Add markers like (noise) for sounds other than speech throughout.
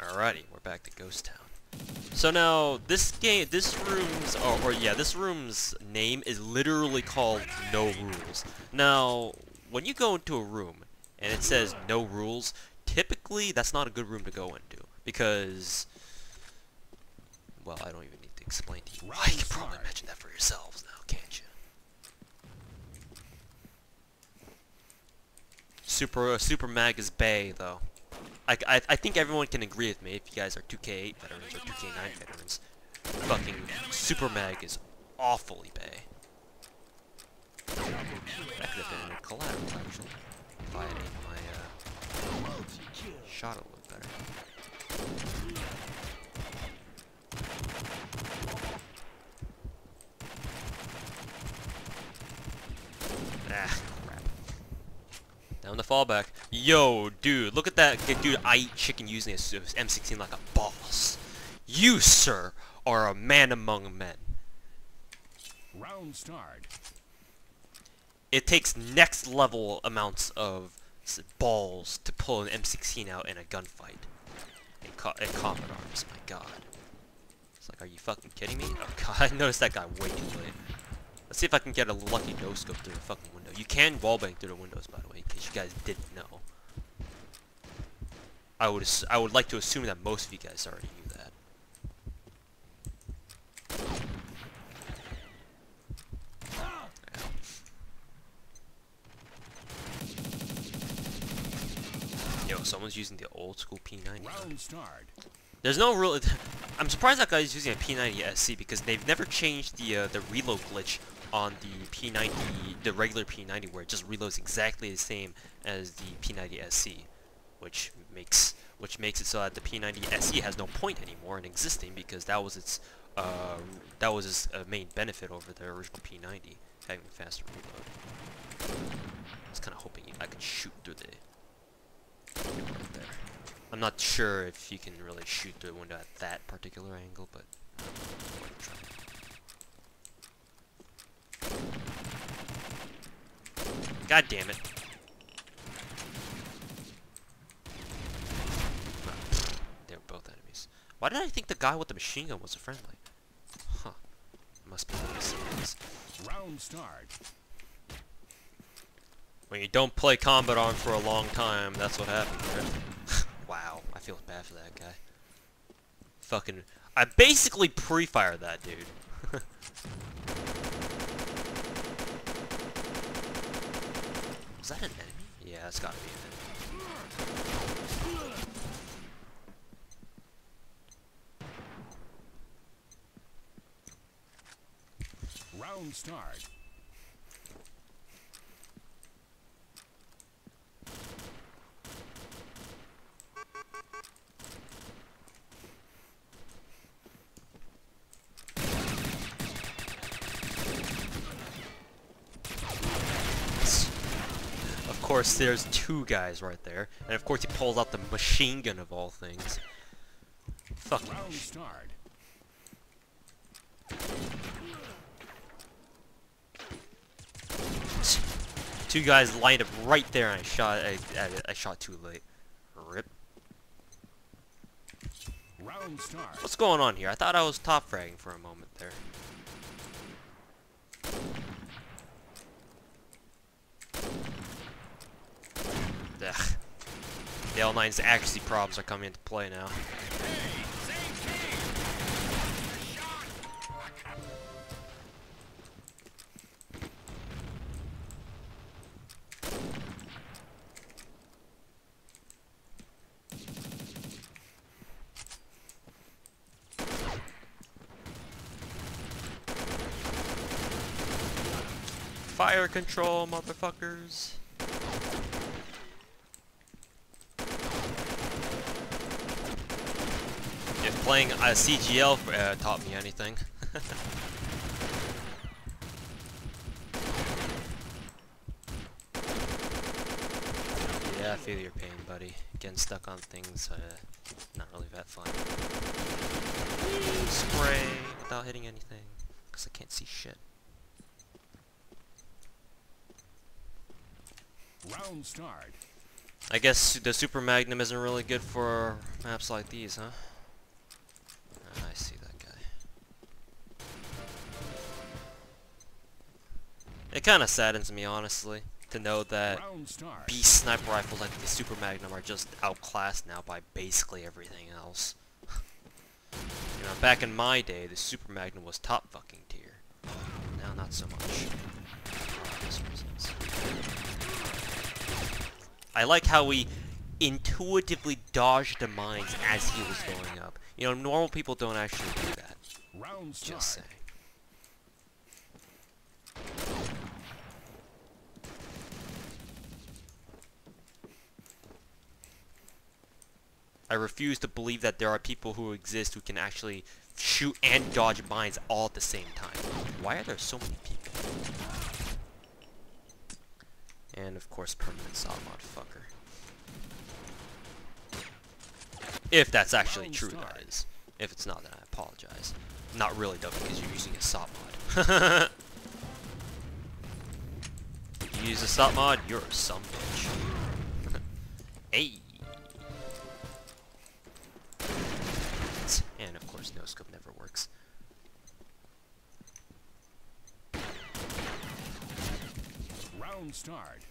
Alrighty, we're back to Ghost Town. So now, this game, this room's, or, or yeah, this room's name is literally called No Rules. Now, when you go into a room, and it says No Rules, typically that's not a good room to go into, because, well, I don't even need to explain to you why. You can probably imagine that for yourselves now, can't you? Super, uh, Super Mag is Bay, though. I, I, I think everyone can agree with me if you guys are 2K8 veterans or 2K9 veterans. Fucking Super Mag is awfully bay. That could have been a collateral, actually. If I had my uh, shot a little better. Ah, crap. down the fallback. Yo, dude, look at that. Dude, I eat chicken using his M16 like a boss. You, sir, are a man among men. Round start. It takes next level amounts of balls to pull an M16 out in a gunfight. In, co in combat arms, my god. It's like, are you fucking kidding me? Oh (laughs) god, I noticed that guy way too late. Let's see if I can get a lucky no-scope through the fucking window. You can wallbang through the windows, by the way, in case you guys didn't know. I would I would like to assume that most of you guys already knew that. Yo, someone's using the old school P90. Round start. There's no real. (laughs) I'm surprised that guy's using a P90 SC because they've never changed the uh, the reload glitch on the P90, the regular P90, where it just reloads exactly the same as the P90 SC, which makes which makes it so that the P90 SC has no point anymore in existing because that was its uh, that was its uh, main benefit over the original P90, having faster reload. I was kind of hoping I could shoot through the right there. I'm not sure if you can really shoot through a window at that particular angle, but God damn it. They were both enemies. Why did I think the guy with the machine gun was a friendly? Huh. Must be nice. Round start. When you don't play combat arms for a long time, that's what happens, right? (laughs) wow, I feel bad for that guy. Fucking... I basically pre-fired that dude. (laughs) Is that an enemy? Yeah, that's gotta be an enemy. Round start. Course, there's two guys right there. And of course, he pulls out the machine gun of all things. Fucking. Two guys lined up right there, and I shot. I, I, I shot too late. Rip. Round start. What's going on here? I thought I was top fragging for a moment there. Ugh. The L9's accuracy problems are coming into play now. Fire control, motherfuckers. Playing uh, CGL uh, taught me anything. (laughs) yeah, I feel your pain, buddy. Getting stuck on things, uh, not really that fun. Spray without hitting anything, because I can't see shit. Round start. I guess the Super Magnum isn't really good for maps like these, huh? It kind of saddens me, honestly, to know that beast sniper rifles like the Super Magnum are just outclassed now by basically everything else. you know, back in my day, the Super Magnum was top fucking tier. Now, not so much. I like how he intuitively dodged the mines as he was going up. You know, normal people don't actually do that. Just saying. I refuse to believe that there are people who exist who can actually shoot and dodge mines all at the same time. Why are there so many people? And of course, permanent SOP mod fucker. If that's actually true, that is. If it's not, then I apologize. Not really though, because you're using a SOP mod. (laughs) you use a SOP mod, you're a some bitch. (laughs) hey. Of scope never works. Round start.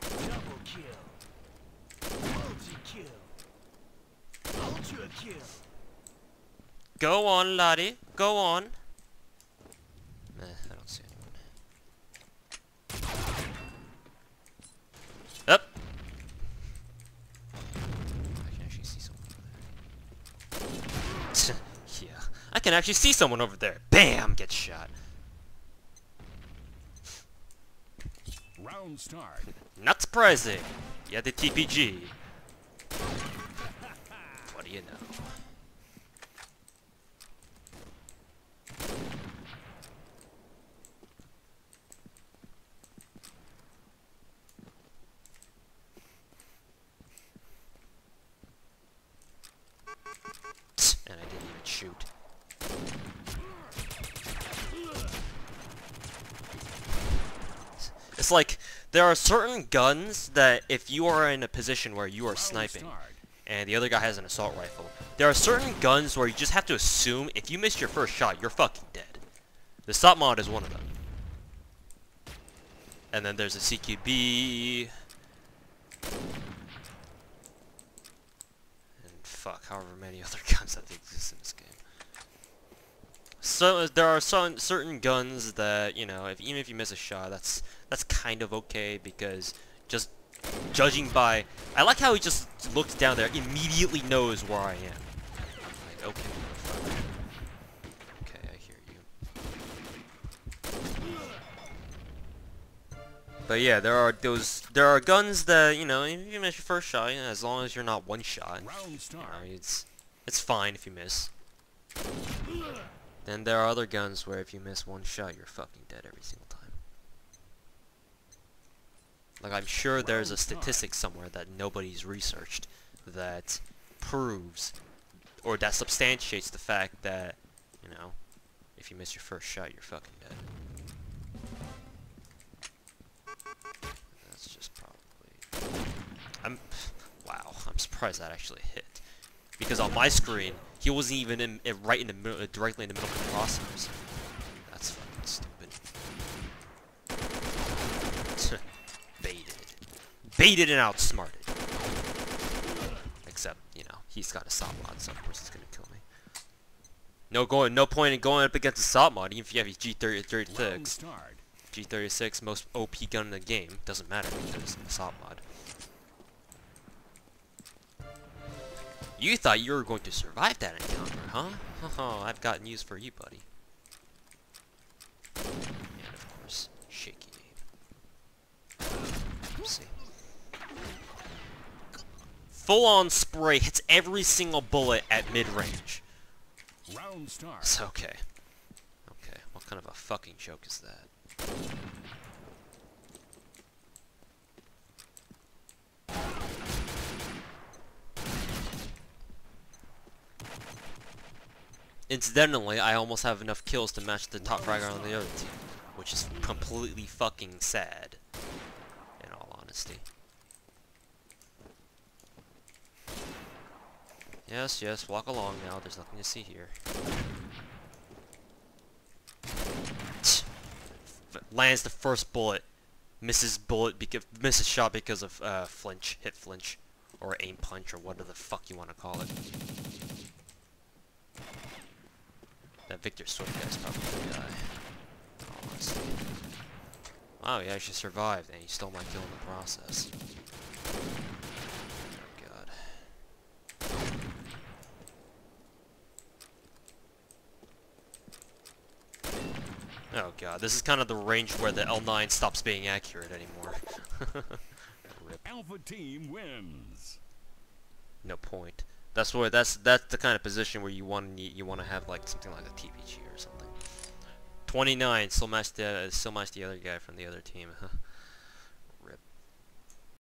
Double kill. Multi kill. Ultra kill. Go on, laddie. Go on. Nah, I don't see anyone. Up. I can actually see someone over there. yeah, I can actually see someone over there. Bam! Gets shot. Round start. Not surprising. Yeah, the TPG. What do you know? And I didn't even shoot. It's like there are certain guns that if you are in a position where you are sniping and the other guy has an assault rifle, there are certain guns where you just have to assume if you miss your first shot, you're fucking dead. The SOP mod is one of them. And then there's a CQB. And fuck, however many (laughs) other guns that exist in this game. So there are some certain guns that you know, if even if you miss a shot, that's that's kind of okay because just judging by, I like how he just looks down there, immediately knows where I am. Like, okay, okay, I hear you. But yeah, there are those, there are guns that you know, if you miss your first shot, as long as you're not one shot, you know, it's it's fine if you miss. Then there are other guns where if you miss one shot, you're fucking dead every single time. Like I'm sure there's a statistic somewhere that nobody's researched that proves or that substantiates the fact that, you know, if you miss your first shot, you're fucking dead. That's just probably I'm wow, I'm surprised that actually hit. Because on my screen, he wasn't even in, in right in the middle, directly in the middle of the crosshairs. That's fucking stupid. Baited. Baited and outsmarted. Except, you know, he's got a SOP mod, so of course he's gonna kill me. No going, no point in going up against a SOP mod, even if you have his Round G36. G36, most OP gun in the game, doesn't matter because it's a SOP mod. You thought you were going to survive that encounter, huh? (laughs) I've got news for you, buddy. And of course, shaky aim. See. Full on spray hits every single bullet at mid range. Round start. It's okay. Okay, what kind of a fucking joke is that? Incidentally, I almost have enough kills to match the top fragger on the other team, which is completely fucking sad, in all honesty. Yes, yes, walk along now, there's nothing to see here. Lands the first bullet, misses bullet because misses shot because of uh, flinch, hit flinch, or aim punch, or whatever the fuck you want to call it. That Victor Swift guy's probably the guy. Honestly. Wow, he actually survived, and he stole my kill in the process. God. Oh god, this is kind of the range where the L9 stops being accurate anymore. (laughs) Alpha team wins. No point. That's where that's that's the kind of position where you want to you want to have like something like a TPG or something. 29 still match the still match the other guy from the other team. (laughs)